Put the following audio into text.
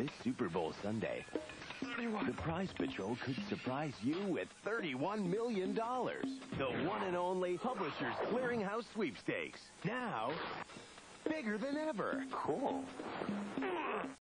This Super Bowl Sunday, the Prize Patrol could surprise you with $31 million. The one and only Publishers Clearinghouse Sweepstakes. Now, bigger than ever. Cool.